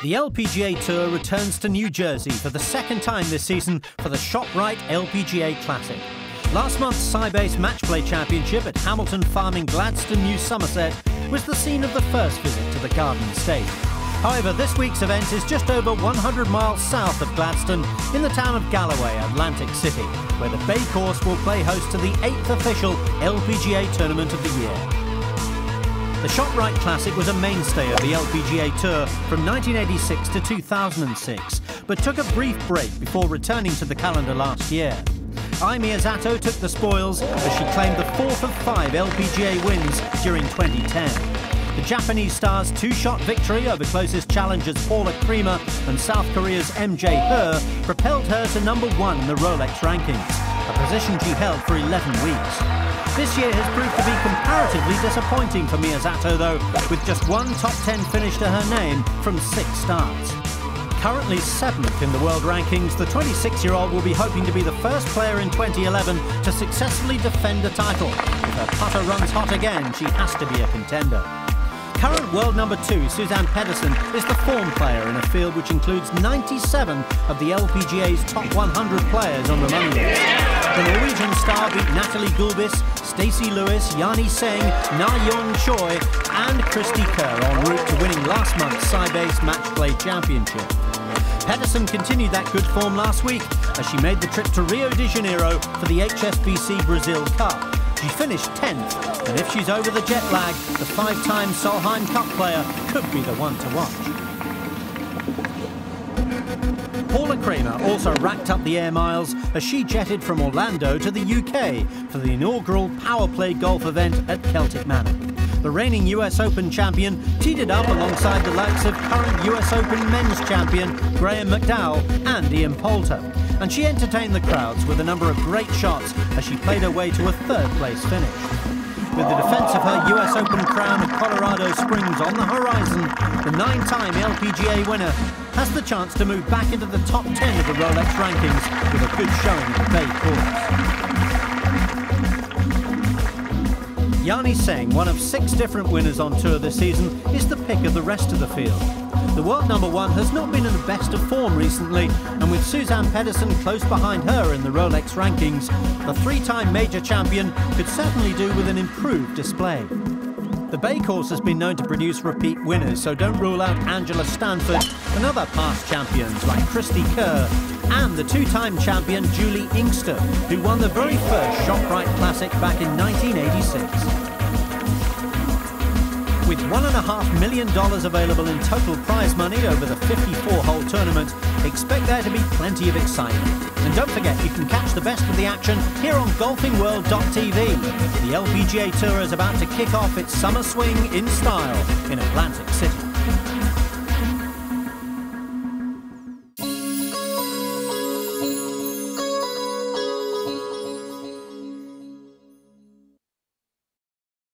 The LPGA Tour returns to New Jersey for the second time this season for the ShopRite LPGA Classic. Last month's Sybase Match Play Championship at Hamilton Farm in Gladstone, New Somerset was the scene of the first visit to the Garden State. However, this week's event is just over 100 miles south of Gladstone in the town of Galloway, Atlantic City, where the Bay Course will play host to the eighth official LPGA tournament of the year. The ShopRite Classic was a mainstay of the LPGA Tour from 1986 to 2006, but took a brief break before returning to the calendar last year. Ai Miyazato took the spoils as she claimed the fourth of five LPGA wins during 2010. The Japanese star's two-shot victory over closest challengers Paula Creamer and South Korea's MJ Hur propelled her to number one in the Rolex rankings, a position she held for 11 weeks. This year has proved to be comparatively disappointing for Miyazato, though, with just one top 10 finish to her name from six starts. Currently seventh in the world rankings, the 26-year-old will be hoping to be the first player in 2011 to successfully defend a title. If her putter runs hot again, she has to be a contender. Current world number two, Suzann Pettersen, is the form player in a field which includes 97 of the LPGA's top 100 players on the money list. The Norwegian star beat Natalie Gulbis, Stacy Lewis, Yani Tseng, Na Yeon Choi, and Cristie Kerr en route to winning last month's Sybase Match Play Championship. Pettersen continued that good form last week as she made the trip to Rio de Janeiro for the HSBC Brazil Cup. She finished 10th, and if she's over the jet lag, the five-time Solheim Cup player could be the one to watch. Paula Creamer also racked up the air miles as she jetted from Orlando to the UK for the inaugural Power Play golf event at Celtic Manor. The reigning US Open champion teed it up alongside the likes of current US Open men's champion Graham McDowell and Ian Poulter and she entertained the crowds with a number of great shots as she played her way to a third place finish. With the defence of her US Open crown at Colorado Springs on the horizon, the nine-time LPGA winner has the chance to move back into the top 10 of the Rolex rankings with a good showing at Bay Course. Yani Tseng, one of six different winners on tour this season, is the pick of the rest of the field. The world number one has not been in the best of form recently, and with Suzann Pettersen close behind her in the Rolex rankings, the three-time major champion could certainly do with an improved display. The Bay Course has been known to produce repeat winners, so don't rule out Angela Stanford and other past champions like Cristie Kerr and the two-time champion Juli Inkster, who won the very first ShopRite Classic back in 1986. With $1.5 million available in total prize money over the 54-hole tournament, expect there to be plenty of excitement. And don't forget, you can catch the best of the action here on GolfingWorld.tv. The LPGA Tour is about to kick off its summer swing in style in Atlantic City.